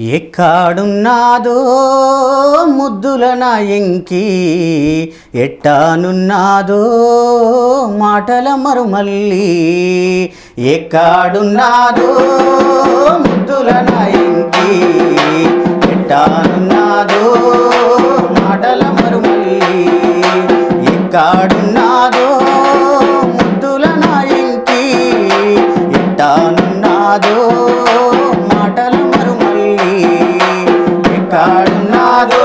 ఎక్కాడున్నాదో ముద్దుల నాయంకి ఎట్టానున్నాదో మాటల మరుమల్లి. ఎక్కాడున్నాదో ముద్దుల నాయంకి ఎట్టానున్నాదో మాటల మరుమల్లి. ఎక్కాడు ఎట్టాడున్నాదో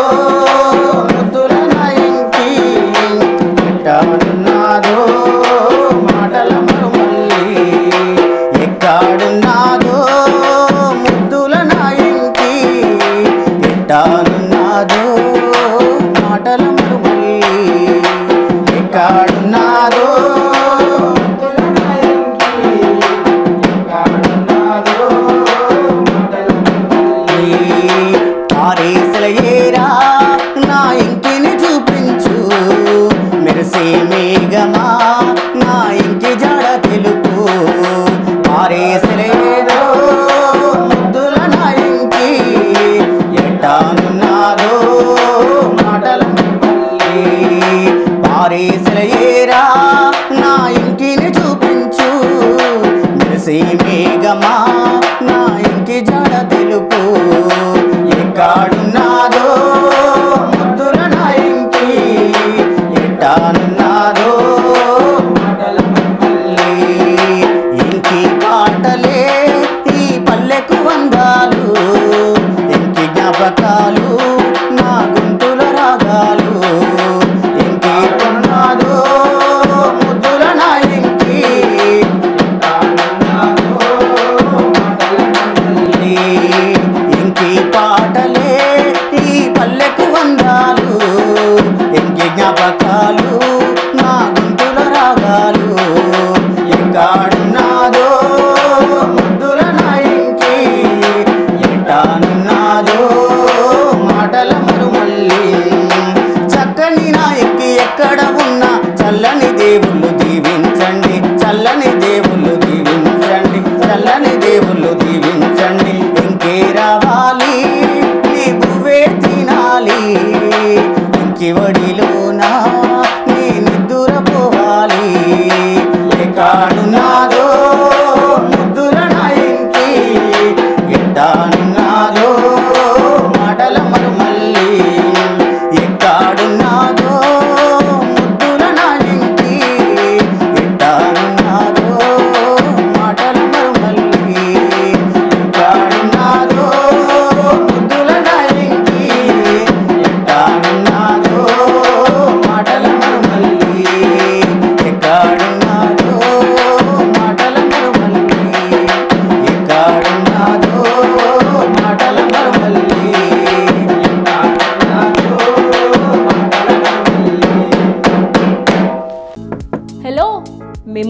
వృద్ధుల నయంకి ఎట్టాడున్నాదో మాటల మరుమల్లి ఎట్టాడున్నాదో ముద్దుల నయంకి ఎట్టాడున్నాదో మాటల మరుమల్లి ఎట్టాడున్నాదో పారేసలయేరా నా ఇంటిని చూపించు. మేఘమా నా ఇంటి జడ తెలుపు. ఎక్కాడు Dave.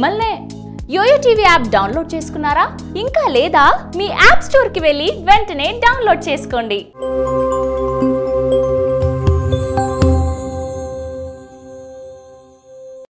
మమ్మల్నే. యోయో టీవీ యాప్ డౌన్లోడ్ చేసుకున్నారా? ఇంకా లేదా మీ యాప్ స్టోర్కి వెళ్ళి వెంటనే డౌన్లోడ్ చేసుకోండి.